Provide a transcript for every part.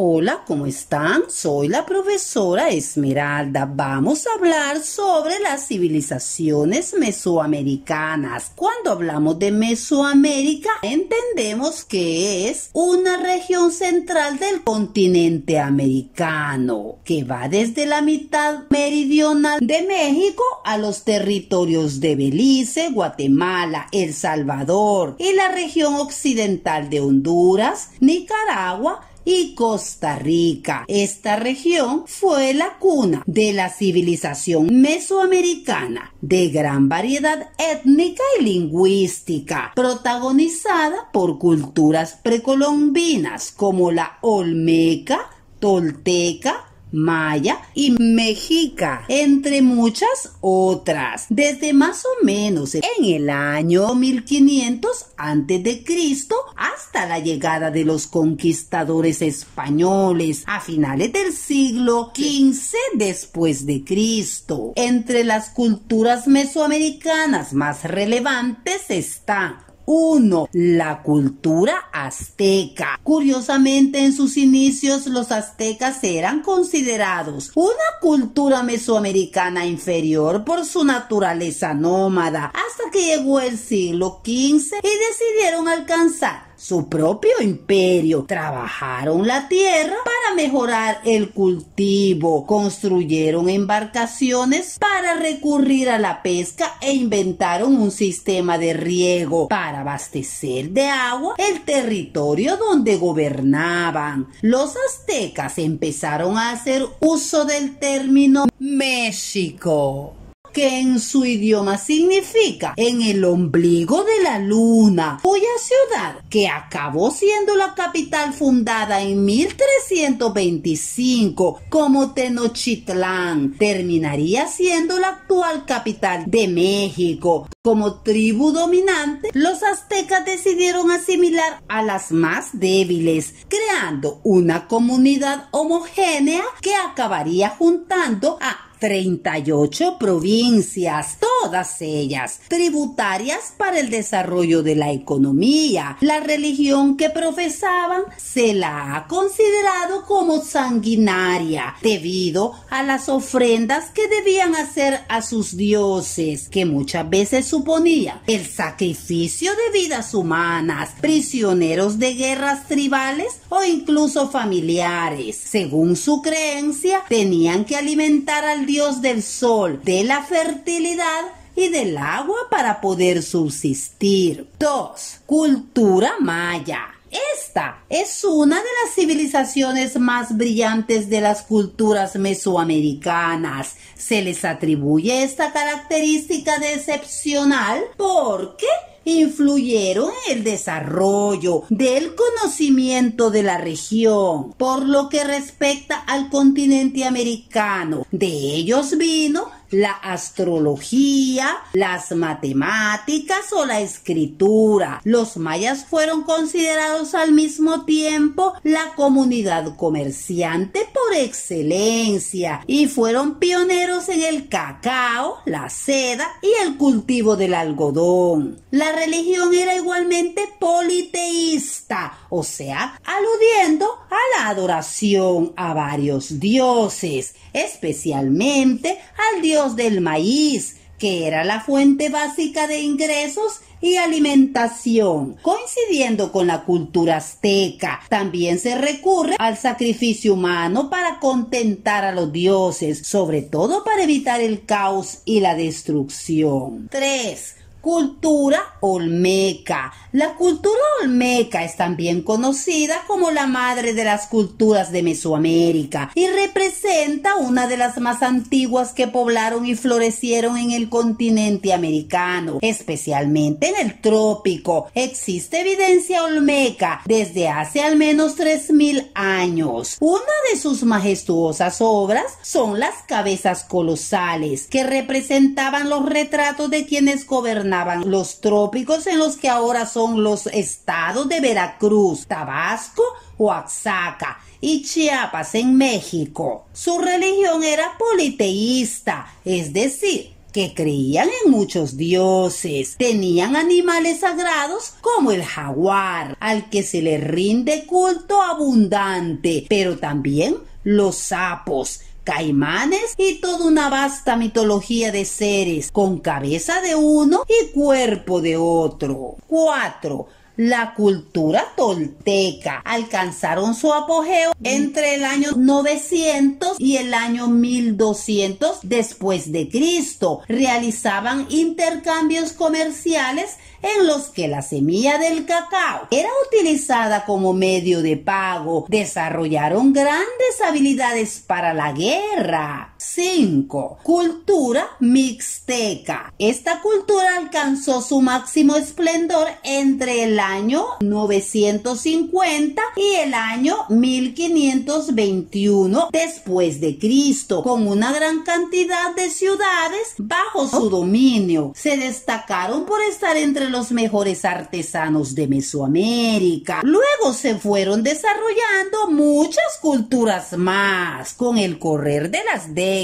Hola, ¿cómo están? Soy la profesora Esmeralda. Vamos a hablar sobre las civilizaciones mesoamericanas. Cuando hablamos de Mesoamérica, entendemos que es una región central del continente americano, que va desde la mitad meridional de México a los territorios de Belice, Guatemala, El Salvador y la región occidental de Honduras, Nicaragua, y Costa Rica. Esta región fue la cuna de la civilización mesoamericana de gran variedad étnica y lingüística, protagonizada por culturas precolombinas como la olmeca, tolteca, maya y mexica, entre muchas otras. Desde más o menos en el año 1500 antes de Cristo hasta la llegada de los conquistadores españoles a finales del siglo XV después de Cristo. Entre las culturas mesoamericanas más relevantes está 1. La cultura azteca. Curiosamente, en sus inicios los aztecas eran considerados una cultura mesoamericana inferior por su naturaleza nómada, hasta que llegó el siglo XV y decidieron alcanzar su propio imperio. Trabajaron la tierra para mejorar el cultivo, construyeron embarcaciones para recurrir a la pesca e inventaron un sistema de riego para abastecer de agua el territorio donde gobernaban. Los aztecas empezaron a hacer uso del término México que en su idioma significa en el ombligo de la luna, cuya ciudad, que acabó siendo la capital fundada en 1325 como Tenochtitlán, terminaría siendo la actual capital de México. Como tribu dominante, los aztecas decidieron asimilar a las más débiles, creando una comunidad homogénea que acabaría juntando a 38 provincias, todas ellas tributarias para el desarrollo de la economía. La religión que profesaban se la ha considerado como sanguinaria debido a las ofrendas que debían hacer a sus dioses, que muchas veces suponía el sacrificio de vidas humanas, prisioneros de guerras tribales o incluso familiares. Según su creencia, tenían que alimentar al dios del sol, de la fertilidad y del agua para poder subsistir. 2. Cultura maya. Esta es una de las civilizaciones más brillantes de las culturas mesoamericanas. Se les atribuye esta característica de excepcional porque influyeron en el desarrollo del conocimiento de la región. Por lo que respecta al continente americano, de ellos vino la astrología, las matemáticas o la escritura. Los mayas fueron considerados al mismo tiempo la comunidad comerciante por excelencia y fueron pioneros en el cacao, la seda y el cultivo del algodón. La religión era igualmente politeísta, o sea, aludiendo a la adoración a varios dioses, especialmente al dios del maíz, que era la fuente básica de ingresos y alimentación. Coincidiendo con la cultura azteca, también se recurre al sacrificio humano para contentar a los dioses, sobre todo para evitar el caos y la destrucción. 3. Cultura olmeca. La cultura olmeca es también conocida como la madre de las culturas de Mesoamérica y representa una de las más antiguas que poblaron y florecieron en el continente americano, especialmente en el trópico. Existe evidencia olmeca desde hace al menos 3.000 años. Una de sus majestuosas obras son las cabezas colosales que representaban los retratos de quienes gobernaban los trópicos en los que ahora son los estados de Veracruz, Tabasco, Oaxaca y Chiapas en México. Su religión era politeísta, es decir, que creían en muchos dioses. Tenían animales sagrados como el jaguar, al que se le rinde culto abundante, pero también los sapos, caimanes y toda una vasta mitología de seres con cabeza de uno y cuerpo de otro. 4 la cultura tolteca. Alcanzaron su apogeo entre el año 900 y el año 1200 después de Cristo. Realizaban intercambios comerciales en los que la semilla del cacao era utilizada como medio de pago, desarrollaron grandes habilidades para la guerra. 5. Cultura mixteca. Esta cultura alcanzó su máximo esplendor entre el año 950 y el año 1521 después de Cristo, con una gran cantidad de ciudades bajo su dominio. Se destacaron por estar entre los mejores artesanos de Mesoamérica. Luego se fueron desarrollando muchas culturas más con el correr de las décadas.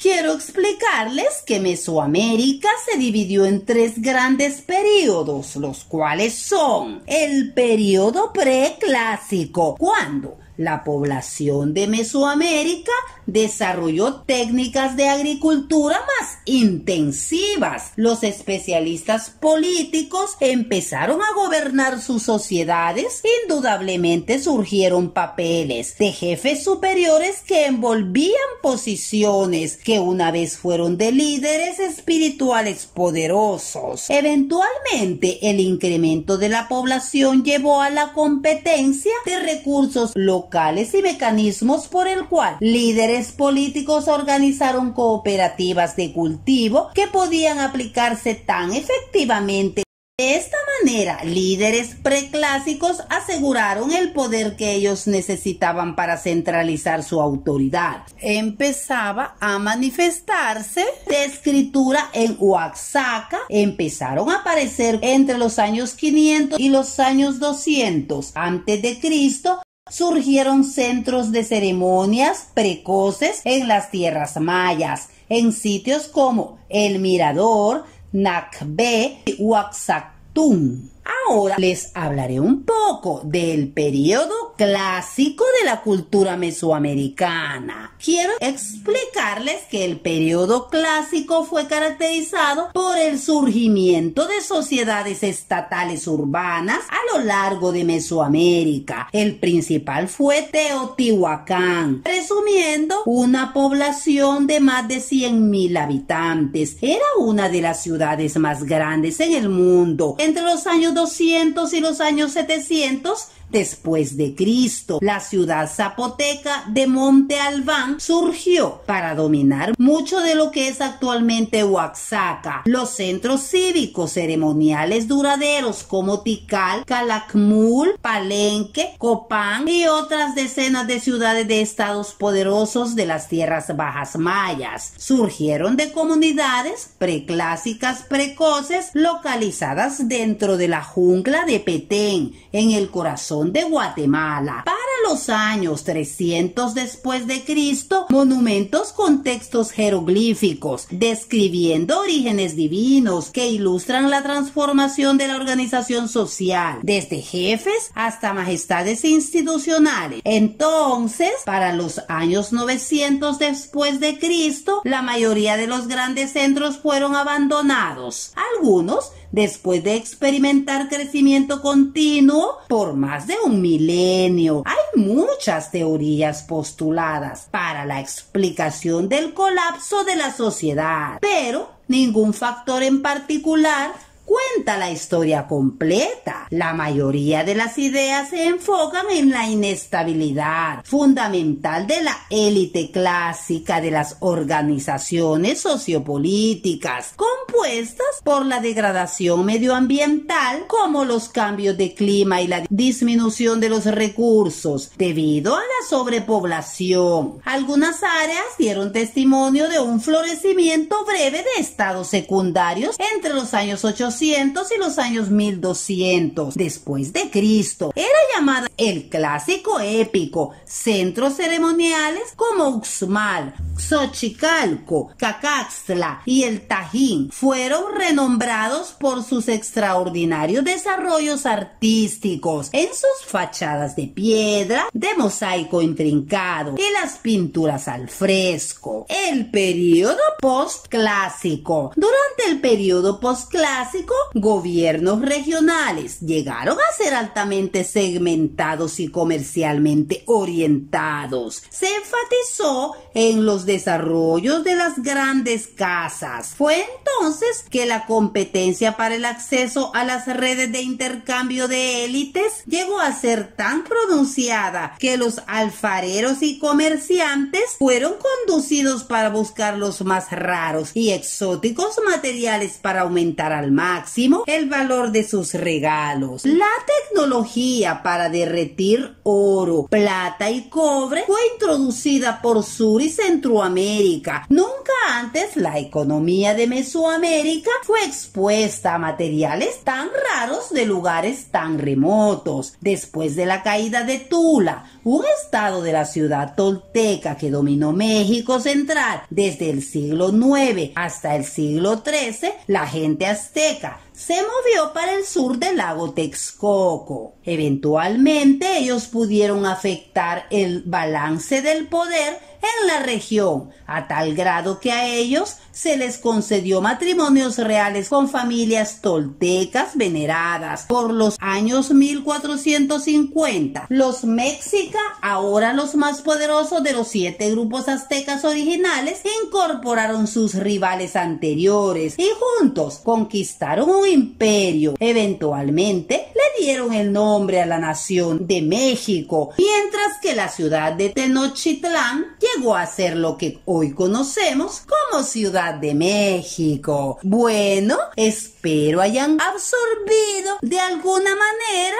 Quiero explicarles que Mesoamérica se dividió en tres grandes periodos, los cuales son el periodo preclásico, cuando la población de Mesoamérica desarrolló técnicas de agricultura más intensivas. Los especialistas políticos empezaron a gobernar sus sociedades. Indudablemente surgieron papeles de jefes superiores que envolvían posiciones que una vez fueron de líderes espirituales poderosos. Eventualmente el incremento de la población llevó a la competencia de recursos locales locales y mecanismos por el cual líderes políticos organizaron cooperativas de cultivo que podían aplicarse tan efectivamente de esta manera, líderes preclásicos aseguraron el poder que ellos necesitaban para centralizar su autoridad. Empezaba a manifestarse de escritura en Oaxaca. Empezaron a aparecer entre los años 500 y los años 200 antes de Cristo surgieron centros de ceremonias precoces en las tierras mayas, en sitios como El Mirador, Nakbe y Huaxactún. Ahora les hablaré un poco del periodo clásico de la cultura mesoamericana. Quiero explicarles que el periodo clásico fue caracterizado por el surgimiento de sociedades estatales urbanas a lo largo de Mesoamérica. El principal fue Teotihuacán, presumiendo una población de más de 100.000 habitantes. Era una de las ciudades más grandes en el mundo. Entre los años 200 y los años 700 después de Cristo. La ciudad zapoteca de Monte Albán surgió para dominar mucho de lo que es actualmente Oaxaca. Los centros cívicos ceremoniales duraderos como Tikal, Calakmul, Palenque, Copán y otras decenas de ciudades de estados poderosos de las tierras bajas mayas surgieron de comunidades preclásicas precoces localizadas dentro de la jungla de Petén en el corazón de Guatemala. Los años 300 después de Cristo, monumentos con textos jeroglíficos describiendo orígenes divinos que ilustran la transformación de la organización social, desde jefes hasta majestades institucionales. Entonces, para los años 900 después de Cristo, la mayoría de los grandes centros fueron abandonados. Algunos después de experimentar crecimiento continuo por más de un milenio. Muchas teorías postuladas para la explicación del colapso de la sociedad, pero ningún factor en particular cuenta la historia completa. La mayoría de las ideas se enfocan en la inestabilidad fundamental de la élite clásica de las organizaciones sociopolíticas, compuestas por la degradación medioambiental como los cambios de clima y la disminución de los recursos debido a la sobrepoblación. Algunas áreas dieron testimonio de un florecimiento breve de estados secundarios entre los años 800 y los años 1200 después de Cristo. Era llamada el clásico épico, centros ceremoniales como Uxmal, Xochicalco, Cacaxtla y el Tajín fueron renombrados por sus extraordinarios desarrollos artísticos en sus fachadas de piedra, de mosaico intrincado y las pinturas al fresco. El periodo postclásico. Durante el periodo postclásico, gobiernos regionales llegaron a ser altamente segmentados y comercialmente orientados. Se enfatizó en los desarrollos de las grandes casas. Fue entonces que la competencia para el acceso a las redes de intercambio de élites llegó a ser tan pronunciada que los alfareros y comerciantes fueron conducidos para buscar los más raros y exóticos materiales para aumentar al máximo el valor de sus regalos. La tecnología para derretir oro, plata y cobre fue introducida por Sur y Centroamérica. Nunca antes la economía de Mesoamérica fue expuesta a materiales tan raros de lugares tan remotos. Después de la caída de Tula, un estado de la ciudad tolteca que dominó México central desde el siglo IX hasta el siglo XIII, la gente azteca se movió para el sur del lago Texcoco. Eventualmente ellos pudieron afectar el balance del poder en la región, a tal grado que a ellos se les concedió matrimonios reales con familias toltecas veneradas por los años 1450. Los Méxica, ahora los más poderosos de los siete grupos aztecas originales, incorporaron sus rivales anteriores y juntos conquistaron un imperio. Eventualmente le dieron el nombre a la nación de México, mientras que la ciudad de Tenochtitlán llegó a ser lo que hoy conocemos como Ciudad de México. Bueno, espero hayan absorbido de alguna manera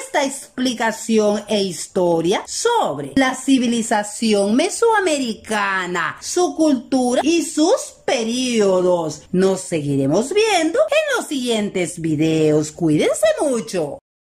esta explicación e historia sobre la civilización mesoamericana, su cultura y sus periodos. Nos seguiremos viendo en los siguientes videos. Cuídense mucho.